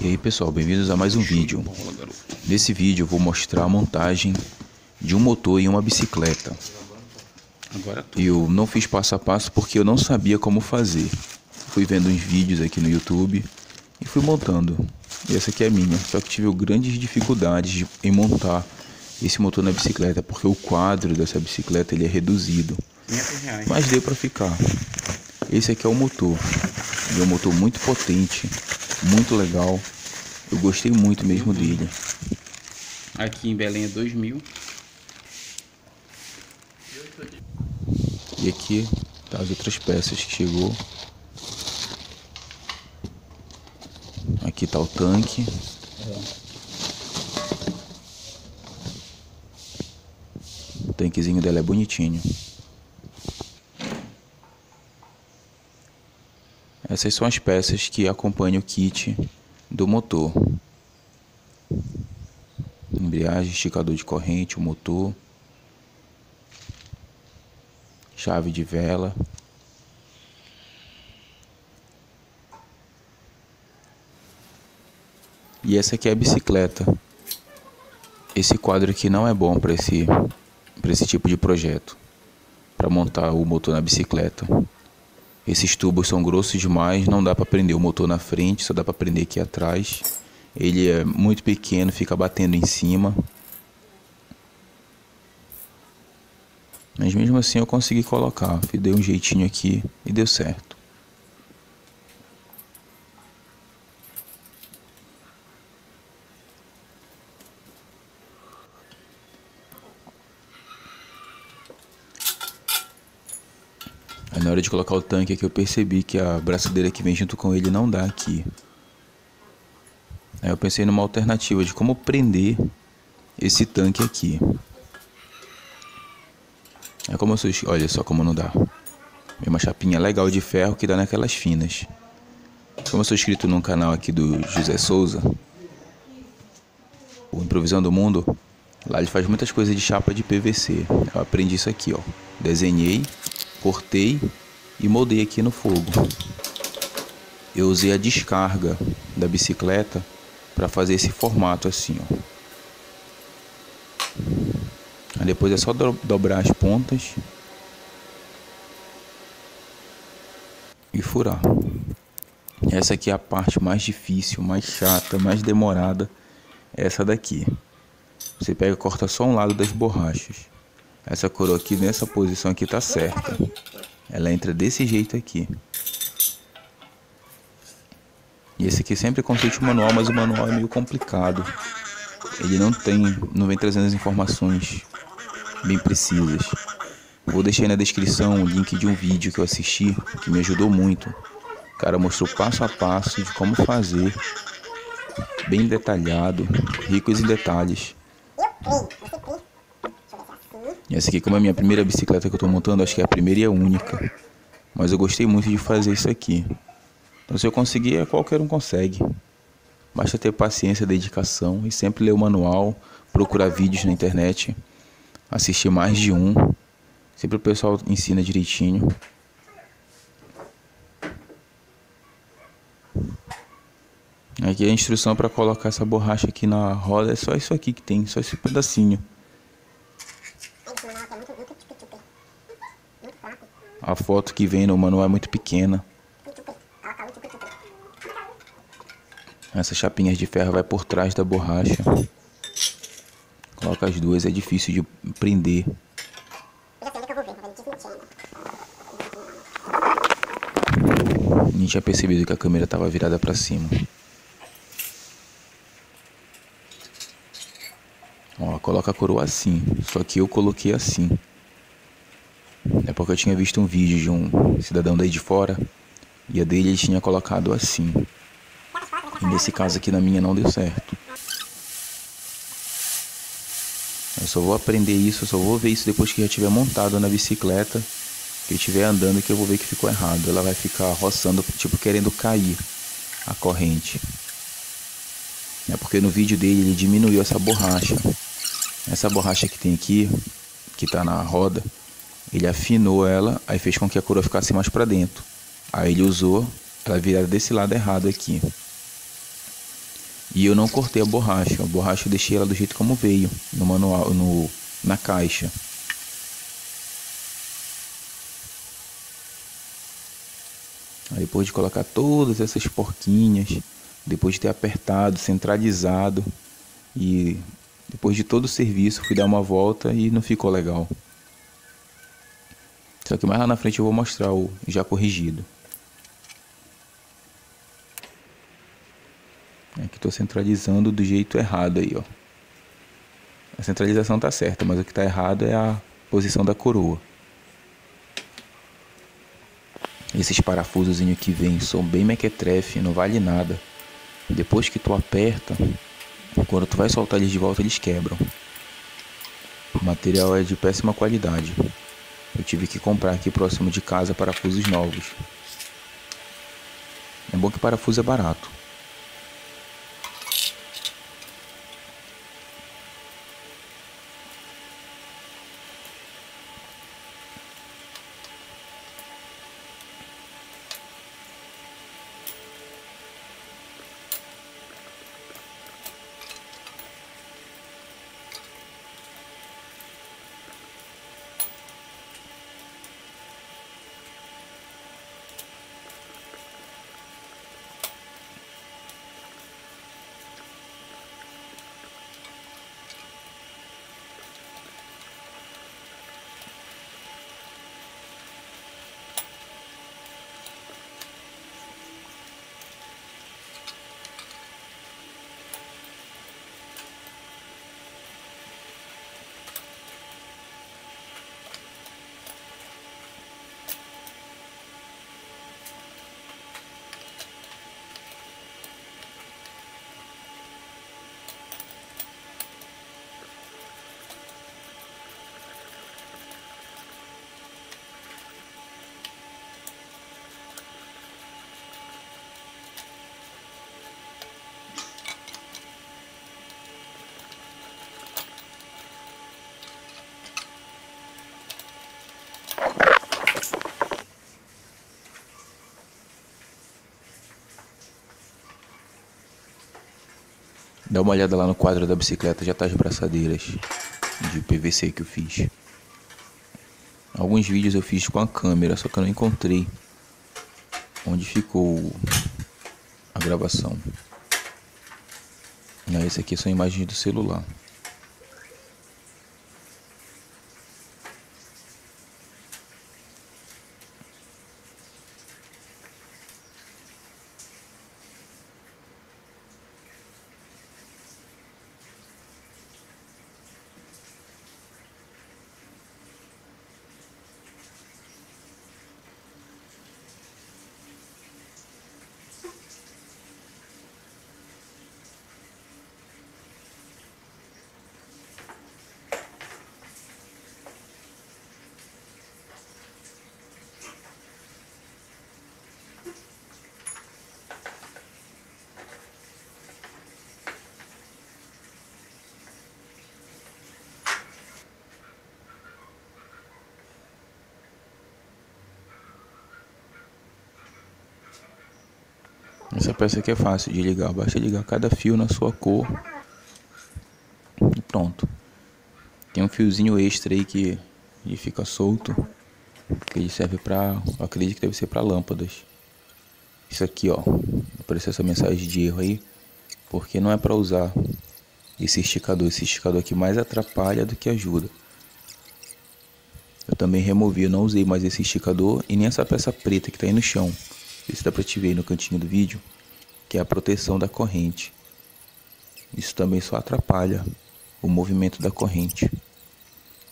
E aí pessoal, bem-vindos a mais um vídeo. Nesse vídeo eu vou mostrar a montagem de um motor em uma bicicleta. Eu não fiz passo a passo porque eu não sabia como fazer. Fui vendo uns vídeos aqui no YouTube e fui montando. E essa aqui é minha, só que tive grandes dificuldades em montar esse motor na bicicleta porque o quadro dessa bicicleta ele é reduzido. Mas deu para ficar. Esse aqui é o motor. Ele é um motor muito potente, muito legal. Eu gostei muito mesmo dele. Aqui em Belém é 2000. E aqui tá as outras peças que chegou. Aqui tá o tanque. O tanquezinho dela é bonitinho. Essas são as peças que acompanham o kit do motor. Embreagem, esticador de corrente, o motor. Chave de vela. E essa aqui é a bicicleta. Esse quadro aqui não é bom para esse, esse tipo de projeto. Para montar o motor na bicicleta. Esses tubos são grossos demais, não dá para prender o motor na frente, só dá para prender aqui atrás. Ele é muito pequeno, fica batendo em cima. Mas mesmo assim eu consegui colocar, dei um jeitinho aqui e deu certo. Aí na hora de colocar o tanque aqui eu percebi que a braçadeira que vem junto com ele não dá aqui. Aí eu pensei numa alternativa de como prender esse tanque aqui. É como olha só como não dá. É uma chapinha legal de ferro que dá naquelas finas. Como eu sou inscrito num canal aqui do José Souza, o Improvisando o Mundo, lá ele faz muitas coisas de chapa de PVC. Eu aprendi isso aqui, ó. Desenhei cortei e moldei aqui no fogo. Eu usei a descarga da bicicleta para fazer esse formato assim, ó. Aí depois é só do dobrar as pontas e furar. Essa aqui é a parte mais difícil, mais chata, mais demorada. Essa daqui. Você pega e corta só um lado das borrachas. Essa coroa aqui nessa posição aqui tá certa. Ela entra desse jeito aqui. E esse aqui sempre consulta o manual, mas o manual é meio complicado. Ele não tem, não vem trazendo as informações bem precisas. Vou deixar aí na descrição o link de um vídeo que eu assisti que me ajudou muito. O cara mostrou passo a passo de como fazer, bem detalhado, ricos em detalhes. Essa aqui, como é a minha primeira bicicleta que eu estou montando, acho que é a primeira e a única. Mas eu gostei muito de fazer isso aqui. Então se eu conseguir, qualquer um consegue. Basta ter paciência, dedicação e sempre ler o manual, procurar vídeos na internet, assistir mais de um. Sempre o pessoal ensina direitinho. Aqui a instrução para colocar essa borracha aqui na roda é só isso aqui que tem, só esse pedacinho. A foto que vem no manual é muito pequena. Essas chapinhas de ferro vai por trás da borracha. Coloca as duas, é difícil de prender. Nem tinha percebido que a câmera estava virada para cima. Ó, coloca a coroa assim. Só que eu coloquei assim. É porque eu tinha visto um vídeo de um cidadão daí de fora e a dele ele tinha colocado assim. E nesse caso aqui na minha não deu certo. Eu só vou aprender isso, eu só vou ver isso depois que já tiver montado na bicicleta, que estiver andando que eu vou ver que ficou errado. Ela vai ficar roçando, tipo querendo cair a corrente. É porque no vídeo dele ele diminuiu essa borracha. Essa borracha que tem aqui, que está na roda, ele afinou ela, aí fez com que a coroa ficasse mais para dentro. Aí ele usou ela virada desse lado errado aqui. E eu não cortei a borracha. A borracha eu deixei ela do jeito como veio, no manual, no, na caixa. Aí depois de colocar todas essas porquinhas, depois de ter apertado, centralizado e depois de todo o serviço fui dar uma volta e não ficou legal. Só que mais lá na frente eu vou mostrar o já corrigido. Aqui estou centralizando do jeito errado aí, ó. A centralização tá certa, mas o que tá errado é a posição da coroa. Esses parafusos que vem são bem mequetrefe, não vale nada. Depois que tu aperta, quando tu vai soltar eles de volta, eles quebram. O material é de péssima qualidade. Eu tive que comprar aqui próximo de casa parafusos novos. É bom que parafuso é barato. Dá uma olhada lá no quadro da bicicleta, já tá as braçadeiras de PVC que eu fiz. Alguns vídeos eu fiz com a câmera, só que eu não encontrei onde ficou a gravação. Esse aqui são imagens do celular. Essa peça aqui é fácil de ligar, basta ligar cada fio na sua cor e pronto. Tem um fiozinho extra aí que ele fica solto, que ele serve para, acredito que deve ser para lâmpadas. Isso aqui, ó, apareceu essa mensagem de erro aí, porque não é para usar esse esticador, esse esticador aqui mais atrapalha do que ajuda. Eu também removi, eu não usei mais esse esticador e nem essa peça preta que está aí no chão. Isso dá para te ver no cantinho do vídeo, que é a proteção da corrente. Isso também só atrapalha o movimento da corrente.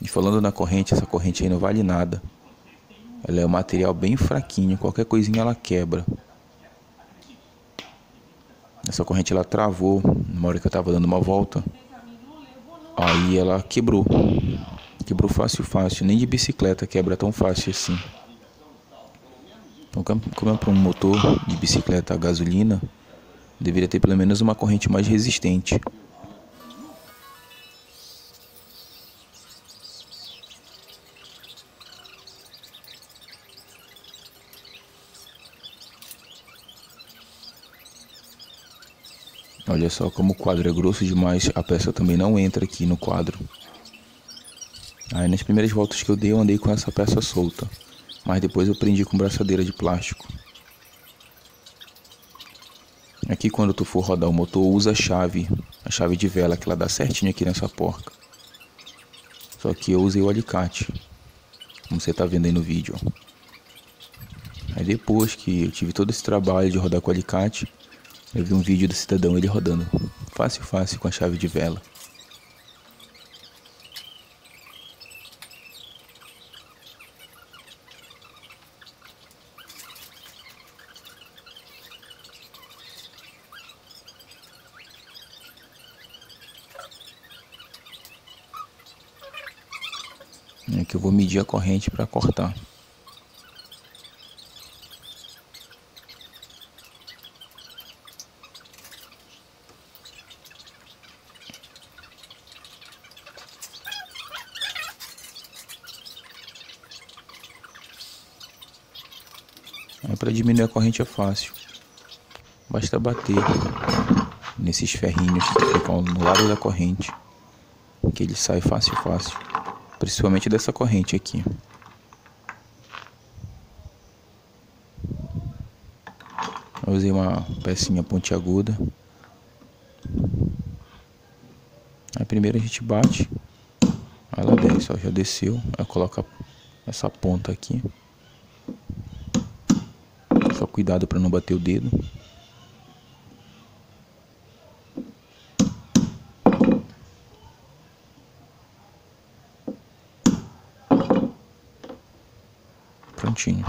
E falando na corrente, essa corrente aí não vale nada. Ela é um material bem fraquinho, qualquer coisinha ela quebra. Essa corrente ela travou na hora que eu estava dando uma volta. Aí ela quebrou. Quebrou fácil, fácil. Nem de bicicleta quebra tão fácil assim. Então, como é para um motor de bicicleta a gasolina, deveria ter pelo menos uma corrente mais resistente. Olha só como o quadro é grosso demais, a peça também não entra aqui no quadro. Aí nas primeiras voltas que eu dei, eu andei com essa peça solta. Mas depois eu prendi com braçadeira de plástico. Aqui quando tu for rodar o motor, usa a chave, a chave de vela, que ela dá certinho aqui nessa porca. Só que eu usei o alicate, como você tá vendo aí no vídeo. Aí depois que eu tive todo esse trabalho de rodar com o alicate, eu vi um vídeo do cidadão ele rodando fácil, fácil com a chave de vela. Que eu vou medir a corrente para cortar. para diminuir a corrente é fácil. Basta bater nesses ferrinhos que ficam no lado da corrente, que ele sai fácil, fácil. Principalmente dessa corrente aqui. Eu usei uma pecinha pontiaguda. Aí primeiro a gente bate. Aí ela desce, ó, já desceu. Aí coloca essa ponta aqui. Só cuidado para não bater o dedo. Prontinho.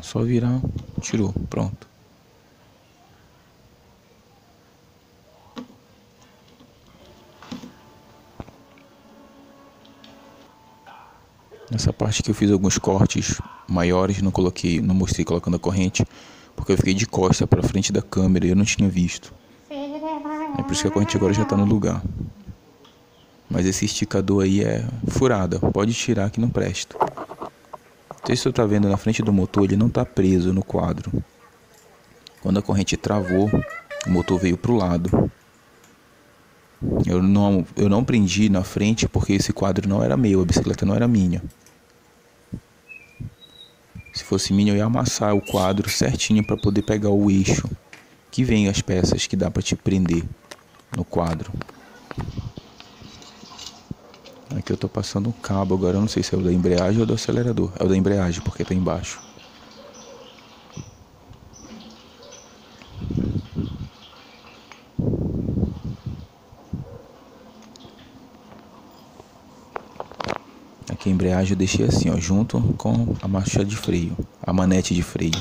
Só virar, tirou, pronto. Nessa parte que eu fiz alguns cortes maiores, não coloquei, não mostrei colocando a corrente, porque eu fiquei de costa para frente da câmera e eu não tinha visto. É por isso que a corrente agora já está no lugar. Mas esse esticador aí é furada, pode tirar que não presta. Então, isso está vendo na frente do motor, ele não está preso no quadro. Quando a corrente travou, o motor veio para o lado. Eu não, eu não prendi na frente porque esse quadro não era meu, a bicicleta não era minha. Se fosse minha, eu ia amassar o quadro certinho para poder pegar o eixo que vem as peças que dá para te prender no quadro. Aqui eu tô passando um cabo agora, eu não sei se é o da embreagem ou do acelerador. É o da embreagem, porque tá embaixo. Aqui a embreagem eu deixei assim, ó, junto com a marcha de freio, a manete de freio.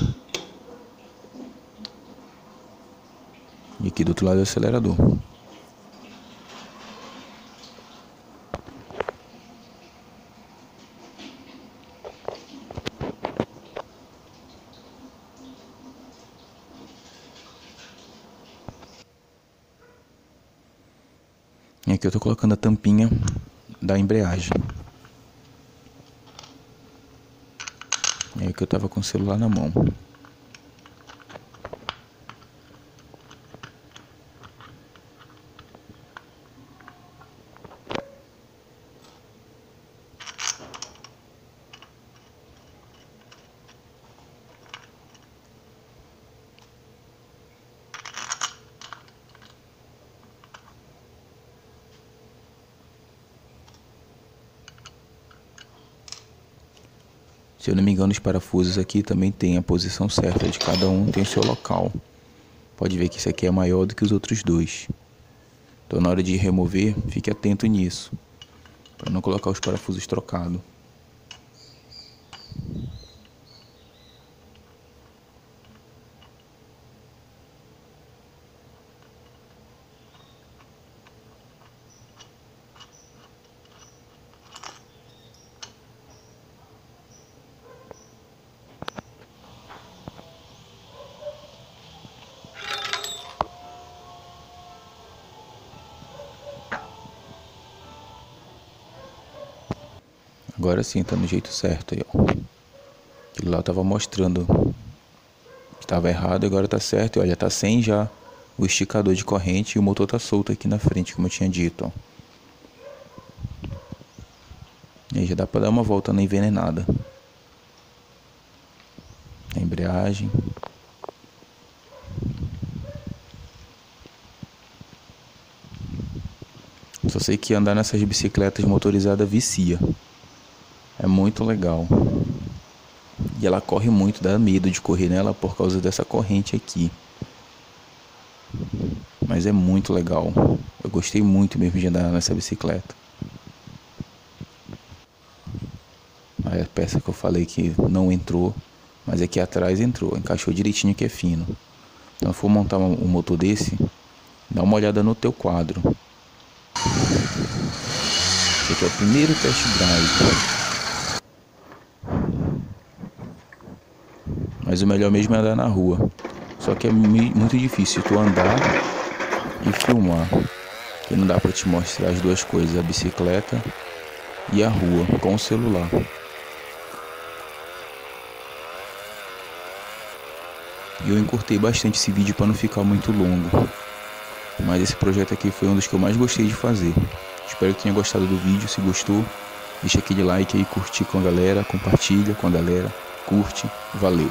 E aqui do outro lado é o acelerador. E aqui eu estou colocando a tampinha da embreagem. E aí que eu estava com o celular na mão. Se eu não me engano, os parafusos aqui também tem a posição certa de cada um, tem o seu local. Pode ver que esse aqui é maior do que os outros dois. Então na hora de remover, fique atento nisso, para não colocar os parafusos trocados. Agora sim, tá no jeito certo aí, ó. Aquilo lá tava mostrando que tava errado, agora tá certo. E olha, tá sem já o esticador de corrente e o motor tá solto aqui na frente, como eu tinha dito, ó. E aí já dá pra dar uma volta na envenenada. A embreagem. Só sei que andar nessas bicicletas motorizadas vicia. É muito legal. E ela corre muito, dá medo de correr nela por causa dessa corrente aqui. Mas é muito legal. Eu gostei muito mesmo de andar nessa bicicleta. A peça que eu falei que não entrou, mas aqui atrás entrou, encaixou direitinho que é fino. Então se for montar um motor desse, dá uma olhada no teu quadro. Esse aqui é o primeiro test drive. Mas o melhor mesmo é andar na rua. Só que é muito difícil tu andar e filmar. Porque não dá para te mostrar as duas coisas, a bicicleta e a rua com o celular. E eu encurtei bastante esse vídeo para não ficar muito longo. Mas esse projeto aqui foi um dos que eu mais gostei de fazer. Espero que tenha gostado do vídeo. Se gostou, deixa aquele like aí, curtir com a galera, compartilha com a galera, curte. Valeu!